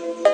First.